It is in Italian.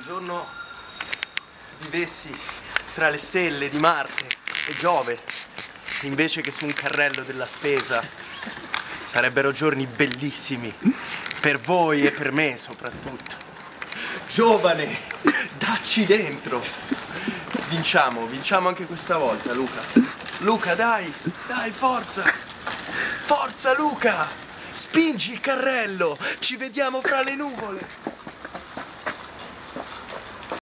un giorno vivessi tra le stelle di Marte e Giove, invece che su un carrello della spesa, sarebbero giorni bellissimi, per voi e per me soprattutto. Giovane, dacci dentro. Vinciamo, vinciamo anche questa volta, Luca. Luca, dai, dai, forza. Forza, Luca. Spingi il carrello. Ci vediamo fra le nuvole.